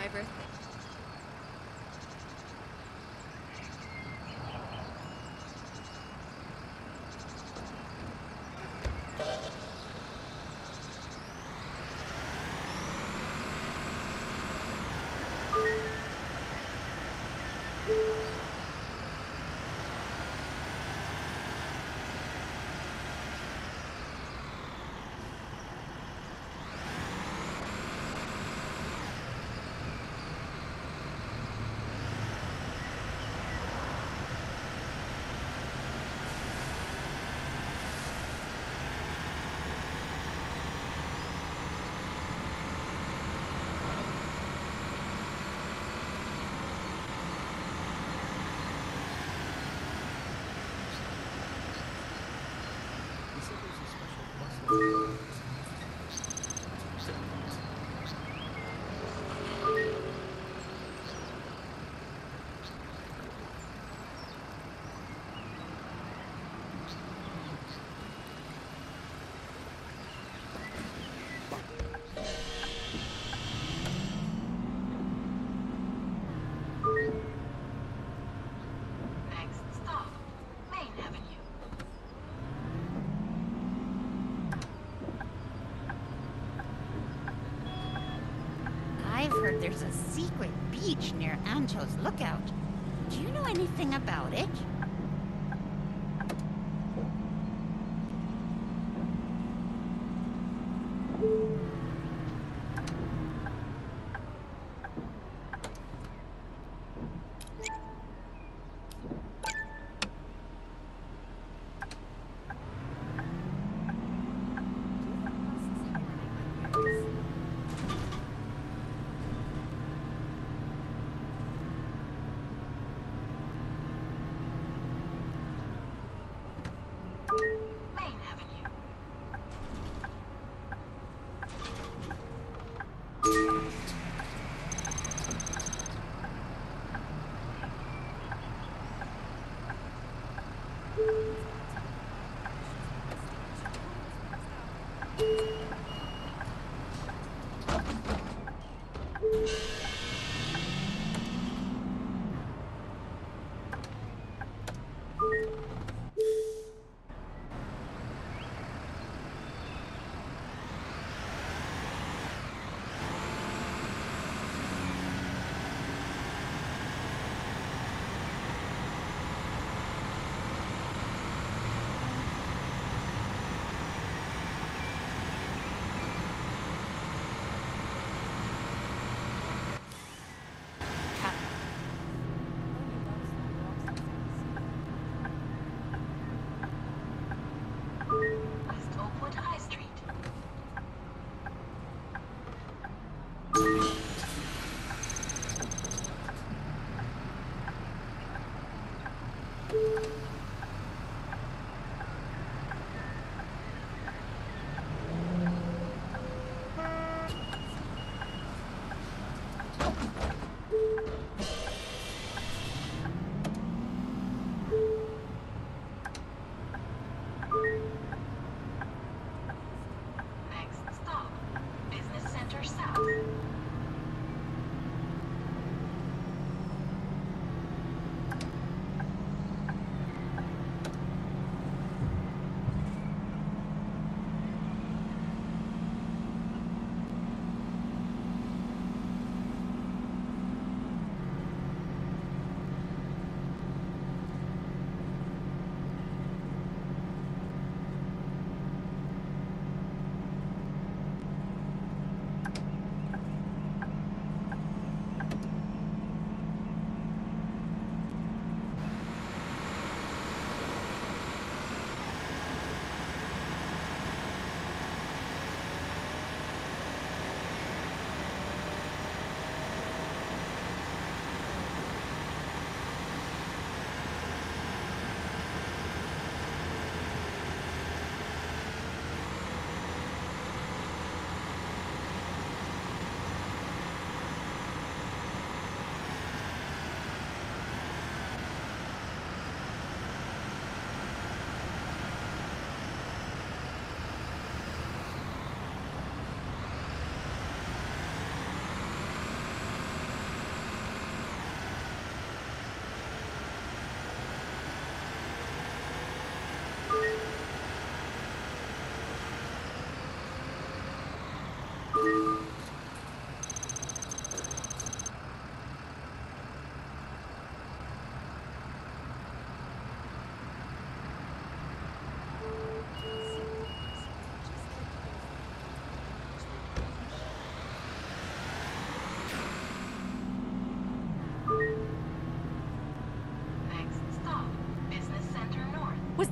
my birthday. Secret beach near Ancho's Lookout. Do you know anything about it?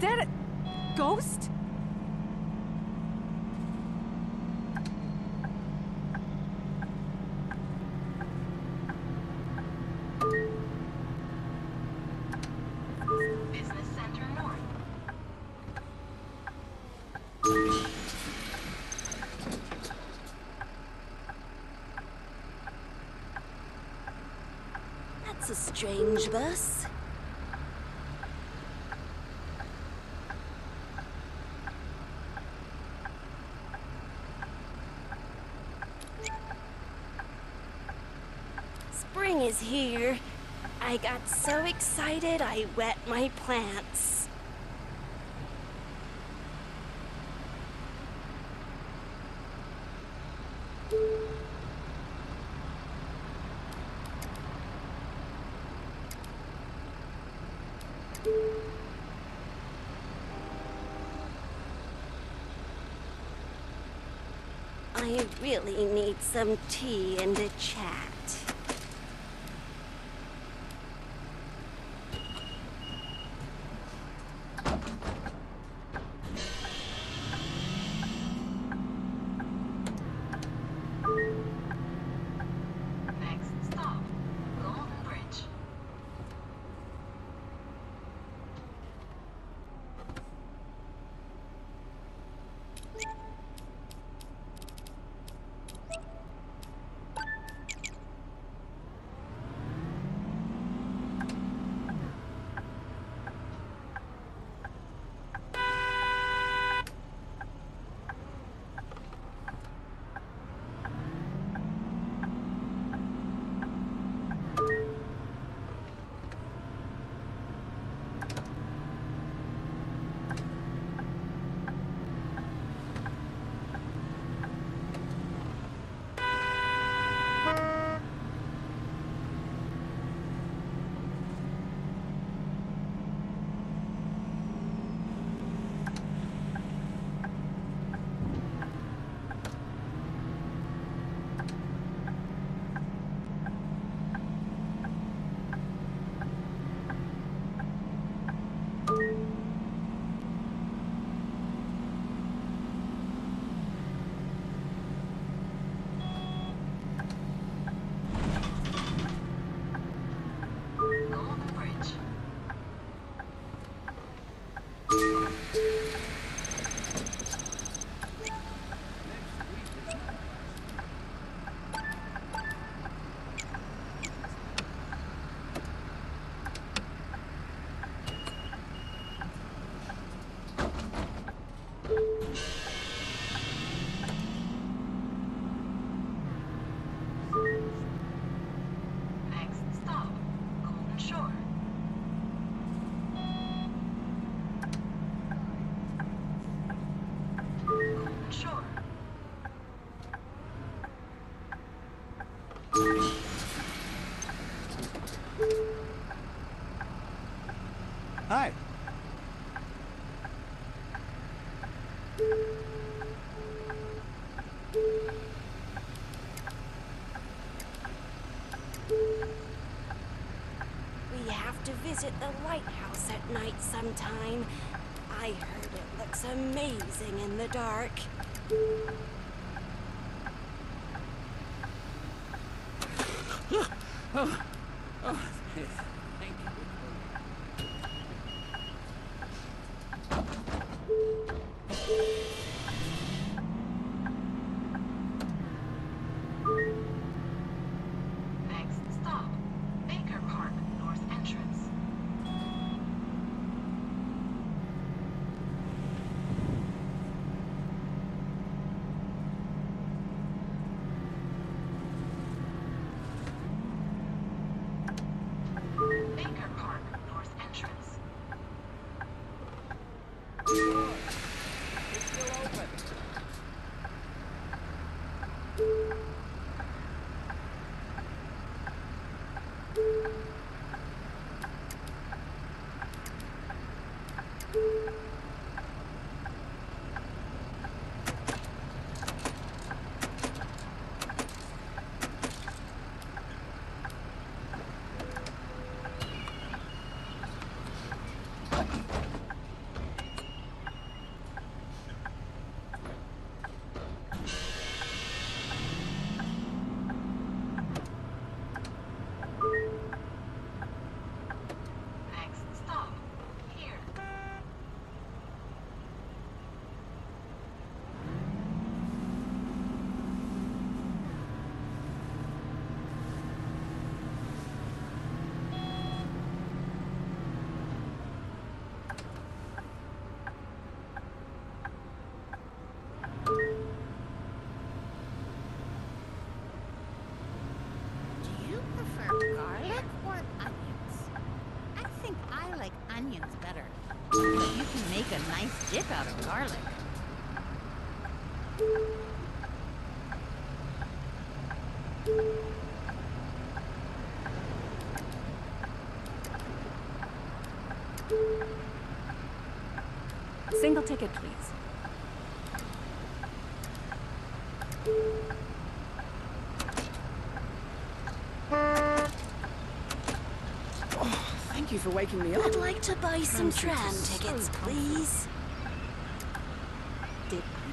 That a ghost? That's a strange bus. I got so excited I wet my plants. I really need some tea and a chat. Visit the lighthouse at night sometime. I heard it looks amazing in the dark. Dip out of garlic. Single ticket, please. Oh, thank you for waking me up. I'd like to buy some tram tickets, please.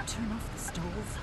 Turn off the stove?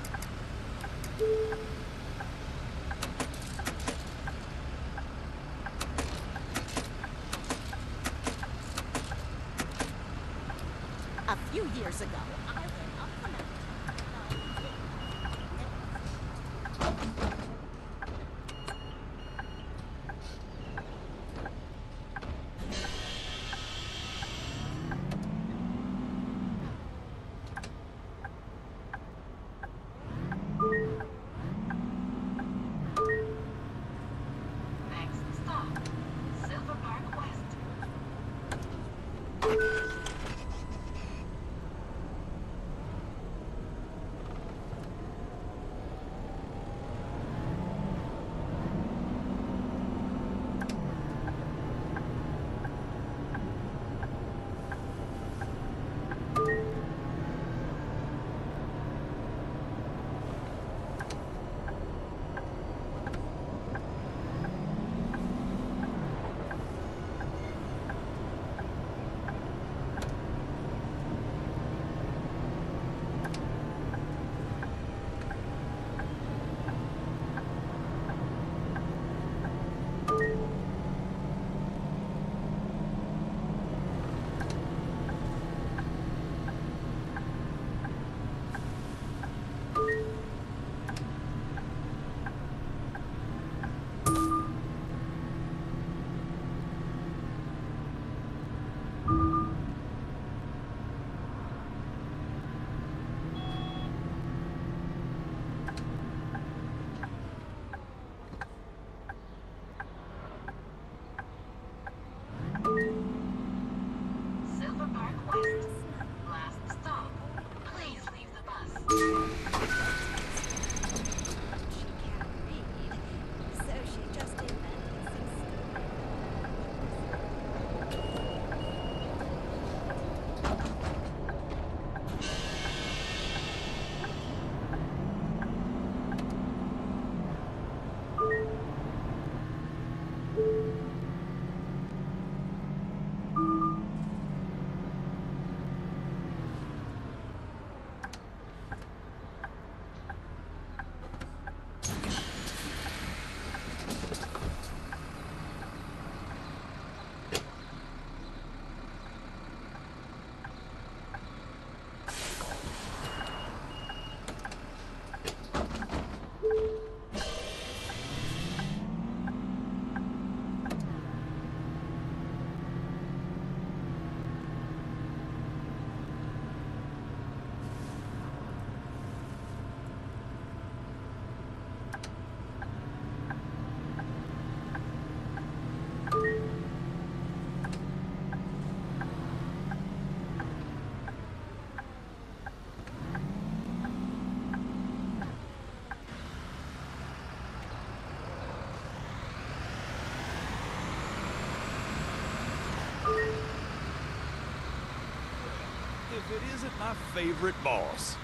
My favorite boss.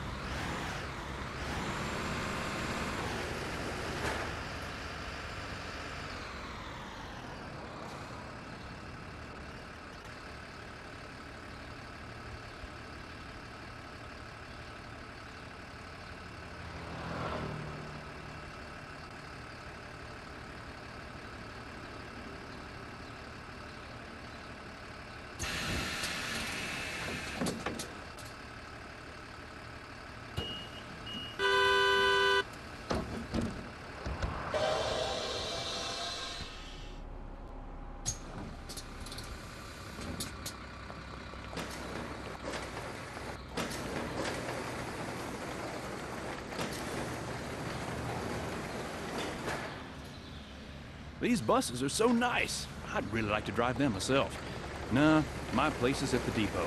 These buses are so nice. I'd really like to drive them myself. Nah, my place is at the depot.